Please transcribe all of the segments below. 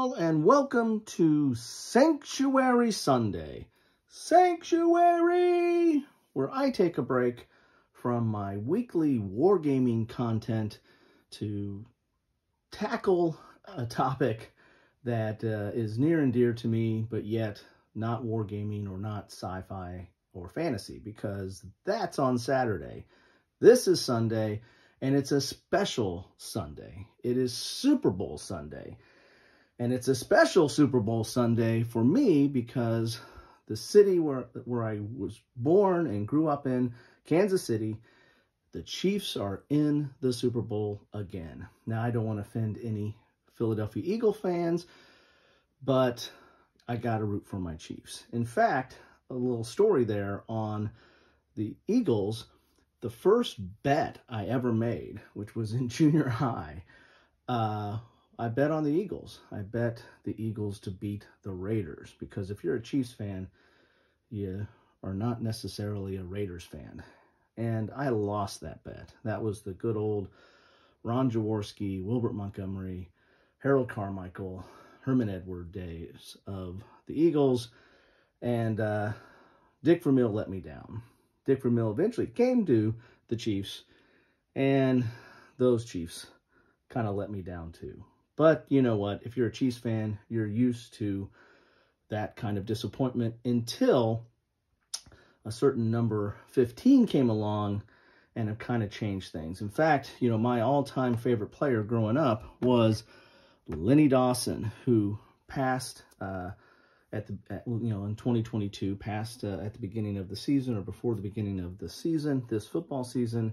all, and welcome to Sanctuary Sunday. Sanctuary, where I take a break from my weekly wargaming content to tackle a topic that uh, is near and dear to me, but yet not wargaming or not sci-fi or fantasy, because that's on Saturday. This is Sunday, and it's a special Sunday. It is Super Bowl Sunday. And it's a special Super Bowl Sunday for me because the city where, where I was born and grew up in, Kansas City, the Chiefs are in the Super Bowl again. Now, I don't want to offend any Philadelphia Eagle fans, but I got to root for my Chiefs. In fact, a little story there on the Eagles the first bet I ever made, which was in junior high, uh, I bet on the Eagles. I bet the Eagles to beat the Raiders because if you're a Chiefs fan, you are not necessarily a Raiders fan. And I lost that bet. That was the good old Ron Jaworski, Wilbert Montgomery, Harold Carmichael, Herman Edward days of the Eagles. And uh, Dick Vermeil let me down. Dick Vermeil eventually came to the Chiefs, and those Chiefs kind of let me down too. But you know what? If you're a Chiefs fan, you're used to that kind of disappointment until a certain number 15 came along and have kind of changed things. In fact, you know, my all-time favorite player growing up was Lenny Dawson, who passed uh, at the at, you know in 2022 passed uh, at the beginning of the season or before the beginning of the season this football season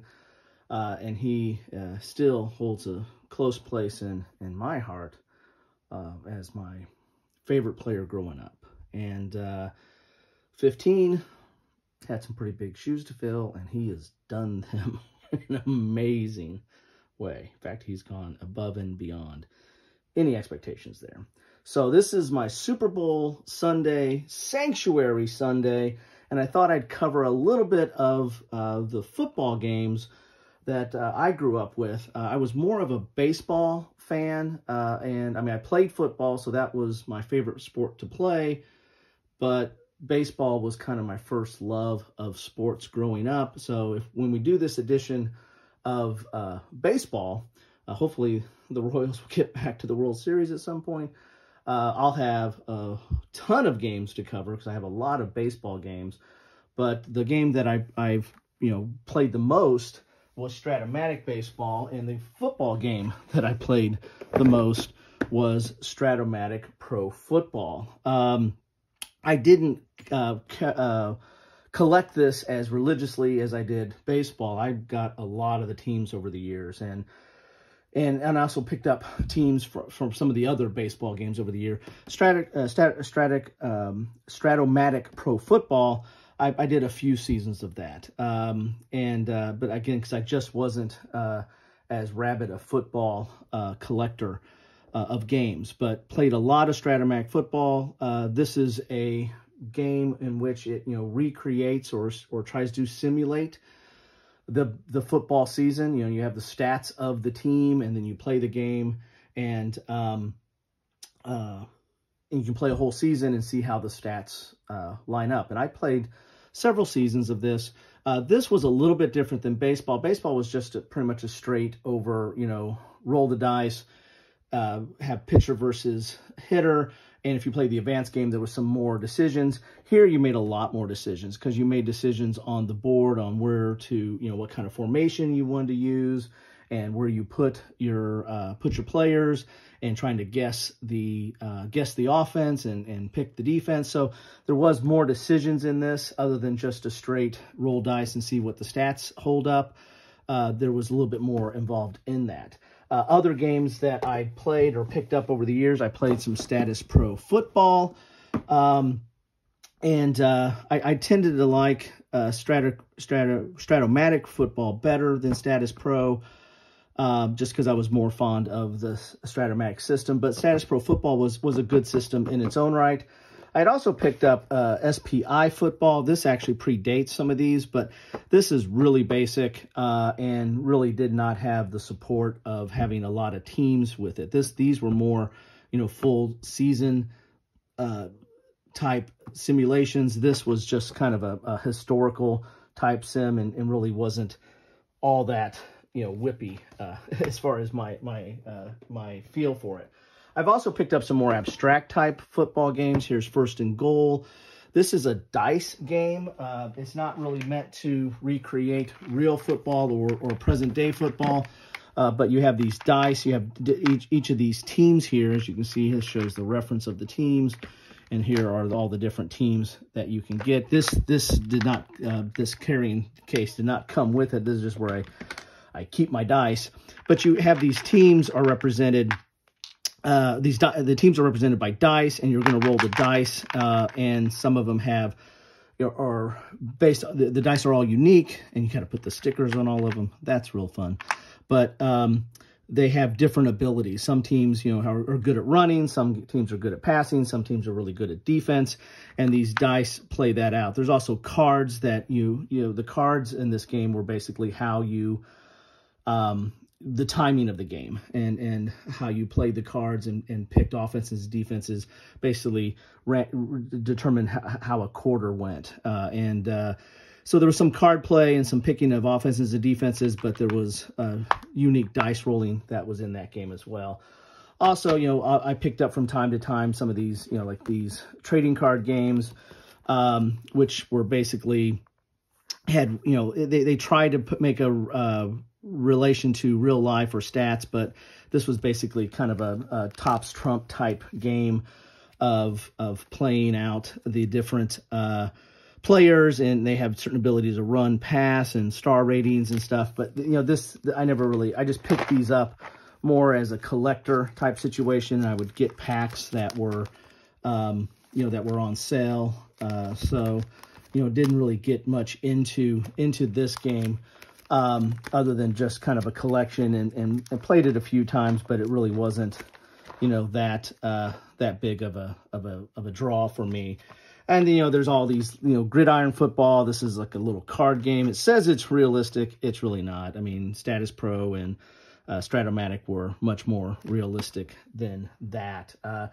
uh, and he uh, still holds a close place in in my heart uh, as my favorite player growing up. And uh, 15 had some pretty big shoes to fill and he has done them in an amazing way. In fact he's gone above and beyond any expectations there. So this is my Super Bowl Sunday, Sanctuary Sunday, and I thought I'd cover a little bit of uh, the football games that uh, I grew up with. Uh, I was more of a baseball fan, uh, and I mean, I played football, so that was my favorite sport to play, but baseball was kind of my first love of sports growing up. So if when we do this edition of uh, baseball, uh, hopefully the Royals will get back to the World Series at some point. Uh, I'll have a ton of games to cover because I have a lot of baseball games. But the game that I, I've you know played the most was Stratomatic Baseball, and the football game that I played the most was Stratomatic Pro Football. Um, I didn't uh, uh, collect this as religiously as I did baseball. I got a lot of the teams over the years, and and and I also picked up teams from, from some of the other baseball games over the year. Stratic, uh, Strat, Stratic, um, Stratomatic Pro Football. I, I, did a few seasons of that, um, and uh, but again, because I just wasn't uh, as rabid a football uh, collector uh, of games, but played a lot of Stratomatic football. Uh, this is a game in which it you know recreates or or tries to simulate the the football season. You know, you have the stats of the team, and then you play the game, and um, uh, and you can play a whole season and see how the stats uh, line up. And I played several seasons of this. Uh, this was a little bit different than baseball. Baseball was just a, pretty much a straight over, you know, roll the dice, uh, have pitcher versus hitter. And if you played the advanced game, there was some more decisions. Here, you made a lot more decisions because you made decisions on the board on where to, you know, what kind of formation you wanted to use and where you put your uh, put your players and trying to guess the uh, guess the offense and and pick the defense. So there was more decisions in this other than just a straight roll dice and see what the stats hold up. Uh, there was a little bit more involved in that. Uh, other games that I played or picked up over the years, I played some Statis Pro football. Um, and uh, I, I, tended to like uh, Strato, Strato, Stratomatic football better than Statis Pro, uh, just because I was more fond of the Stratomatic system. But Statis Pro football was was a good system in its own right. I had also picked up uh, SPI football. This actually predates some of these, but this is really basic uh, and really did not have the support of having a lot of teams with it. This These were more you know, full season uh, type simulations. This was just kind of a, a historical type sim and, and, really wasn't all that, you know, whippy uh, as far as my, my, uh, my feel for it. I've also picked up some more abstract type football games. Here's First and Goal. This is a dice game. Uh, it's not really meant to recreate real football or, or present day football. Uh, but you have these dice. You have each, each of these teams here. As you can see, here shows the reference of the teams. And here are all the different teams that you can get. This this did not, uh, this carrying case did not come with it. This is just where I, I keep my dice. But you have these teams are represented uh, these the teams are represented by dice, and you're going to roll the dice, uh, and some of them have are based the, the dice are all unique, and you got to put the stickers on all of them. That's real fun, but um, they have different abilities. Some teams, you know, are, are, good at running. Some teams are good at passing. Some teams are really good at defense, and these dice play that out. There's also cards that you you know the cards in this game were basically how you um, the timing of the game and and how you played the cards and, and picked offenses defenses basically determined how a quarter went. Uh, and uh, so there was some card play and some picking of offenses and defenses but there was uh, unique dice rolling that was in that game as well. Also you know I, I, picked up from time to time some of these you know like these trading card games um, which were basically had you know they, they tried to put, make a uh, relation to real life or stats, but this was basically kind of a, a Top Trumps type game of of playing out the different uh, players, and they have certain abilities to run, pass, and star ratings and stuff. But you know, this I never really I just picked these up more as a collector type situation. I would get packs that were um, you know that were on sale, uh, so you know didn't really get much into into this game um, other than just kind of a collection and, and, and, played it a few times, but it really wasn't, you know, that uh, that big of a of a of a draw for me. And you know, there's all these, you know, gridiron football. This is like a little card game. It says it's realistic. It's really not. I mean, Statis Pro and uh, Strat-O-Matic were much more realistic than that. Uh,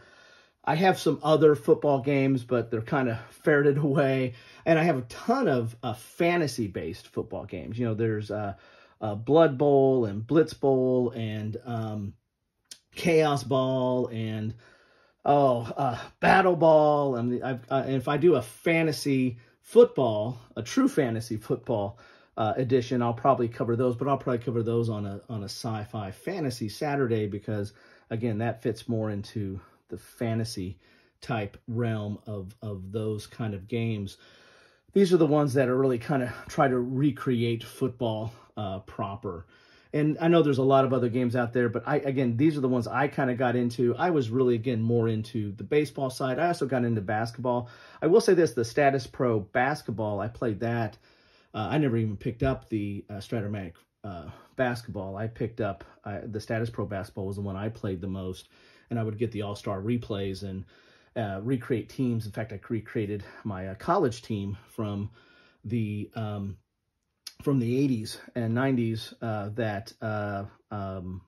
I have some other football games, but they're kind of ferreted away. And I have a ton of uh, fantasy-based football games. You know, there's uh, uh, Blood Bowl and Blitz Bowl and um, Chaos Ball and oh, uh, Battle Ball. And, uh, and if I do a fantasy football, a true fantasy football uh, edition, I'll probably cover those. But I'll probably cover those on a on a sci-fi fantasy Saturday because again, that fits more into the fantasy type realm of, of those kind of games. These are the ones that are really kind of try to recreate football uh, proper. And I know there's a lot of other games out there, but I again, these are the ones I kind of got into. I was really, again, more into the baseball side. I also got into basketball. I will say this, the Statis Pro basketball, I played that. Uh, I never even picked up the uh, Strat-O-Matic uh, basketball. I picked up, uh, the Statis Pro basketball was the one I played the most and I would get the all-star replays and uh, recreate teams. In fact, I recreated my uh, college team from the um, from the 80s and 90s uh, that uh, um,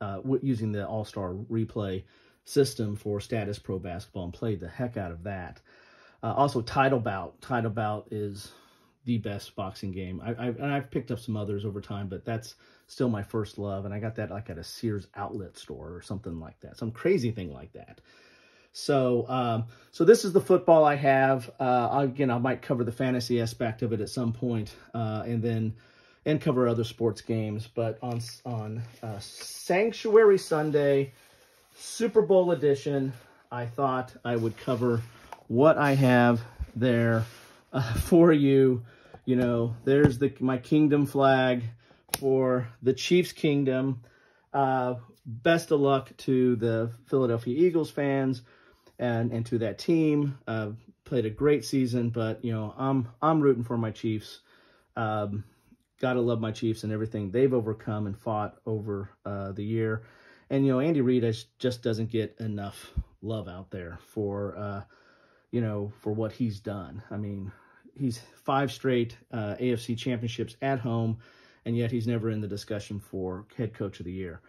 uh, using the all-star replay system for Statis Pro basketball and played the heck out of that. Uh, also, Title Bout. Title Bout is the best boxing game. I, I, and I've picked up some others over time, but that's still my first love. And I got that like at a Sears outlet store or something like that, some crazy thing like that. So, um, so this is the football I have. Uh, again, I might cover the fantasy aspect of it at some point, uh, and then and cover other sports games. But on on uh, Sanctuary Sunday, Super Bowl edition, I thought I would cover what I have there uh, for you. You know, there's the my kingdom flag for the Chiefs kingdom. Uh, best of luck to the Philadelphia Eagles fans and and to that team. Uh, played a great season, but you know I'm I'm rooting for my Chiefs. Um, gotta love my Chiefs and everything they've overcome and fought over uh, the year. And you know Andy Reid just doesn't get enough love out there for uh, you know for what he's done. I mean he's five straight uh, AFC championships at home, and yet he's never in the discussion for head coach of the year.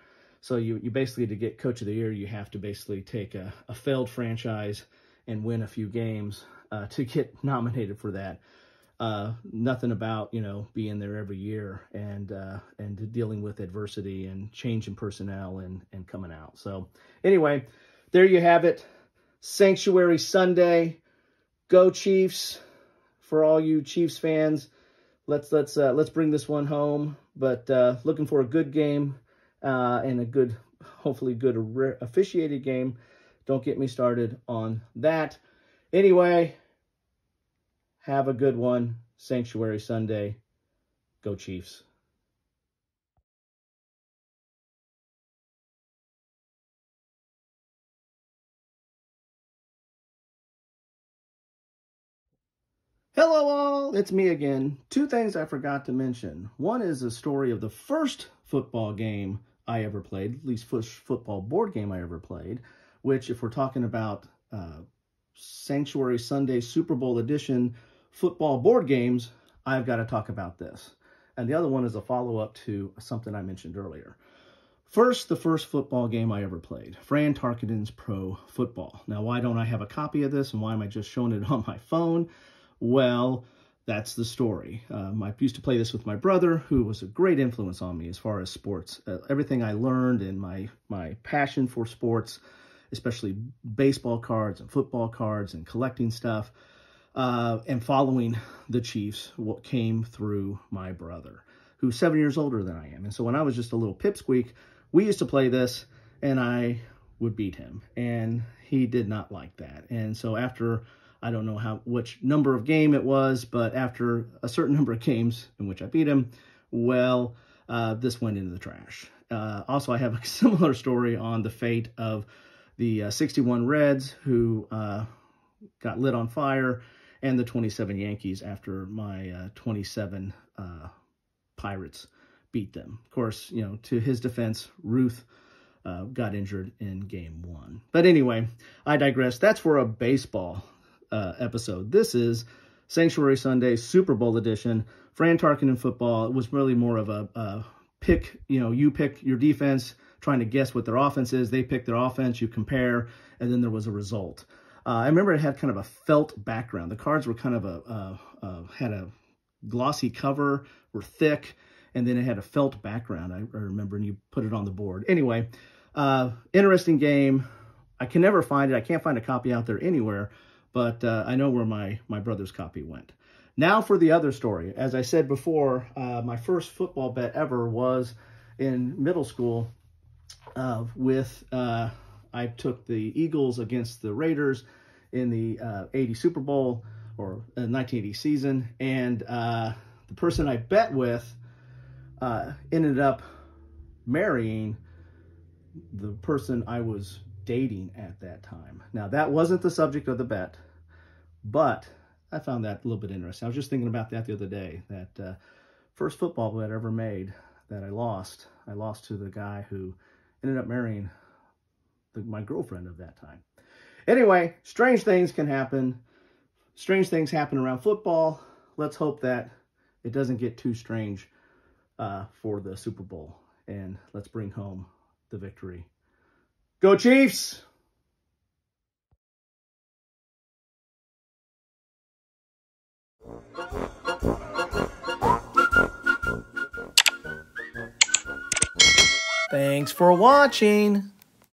So you, you basically, to get coach of the year, you have to basically take a, a failed franchise and win a few games uh, to get nominated for that. Uh, nothing about you know being there every year and uh, and dealing with adversity and changing personnel and and coming out. So anyway, there you have it. Sanctuary Sunday. Go Chiefs! For all you Chiefs fans, let's let's uh, let's bring this one home. But uh, looking for a good game uh, and a good, hopefully good officiated game. Don't get me started on that. Anyway, have a good one. Sanctuary Sunday. Go Chiefs. Hello all, it's me again. Two things I forgot to mention. One is the story of the first football game I ever played, at least first football board game I ever played, which if we're talking about uh, Sanctuary Sunday Super Bowl edition football board games, I've got to talk about this. And the other one is a follow-up to something I mentioned earlier. First, the first football game I ever played, Fran Tarkenton's Pro Football. Now, why don't I have a copy of this and why am I just showing it on my phone? Well, that's the story. Um, I used to play this with my brother, who was a great influence on me as far as sports. Uh, everything I learned and my, my passion for sports, especially baseball cards and football cards and collecting stuff, uh, and following the Chiefs, what came through my brother, who's seven years older than I am. And so when I was just a little pipsqueak, we used to play this, and I would beat him. And he did not like that. And so after I don't know how which number of game it was, but after a certain number of games in which I beat him, well, uh, this went into the trash. Uh, also, I have a similar story on the fate of the uh, 61 Reds who uh, got lit on fire and the 27 Yankees after my uh, 27 uh, Pirates beat them. Of course, you know, to his defense, Ruth got injured in game one. But anyway, I digress. That's for a baseball uh, episode. This is Sanctuary Sunday Super Bowl edition. Fran Tarkenton football. It was really more of a, a pick, you know, you pick your defense, trying to guess what their offense is. They pick their offense, you compare, and then there was a result. Uh, I remember it had kind of a felt background. The cards were kind of a, had a glossy cover, were thick, and then it had a felt background. I, I remember, and you put it on the board. Anyway, uh, interesting game. I can never find it. I can't find a copy out there anywhere but uh, I know where my, my brother's copy went. Now for the other story. As I said before, uh, my first football bet ever was in middle school uh, with, uh, I took the Eagles against the Raiders in the uh, 80 Super Bowl or 1980 uh, season. And the person I bet with ended up marrying the person I was dating at that time. Now, that wasn't the subject of the bet, but I found that a little bit interesting. I was just thinking about that the other day, that uh, first football bet I ever made that I lost, I lost to the guy who ended up marrying the, my girlfriend of that time. Anyway, strange things can happen. Strange things happen around football. Let's hope that it doesn't get too strange uh, for the Super Bowl. And let's bring home the victory Go Chiefs! Thanks for watching.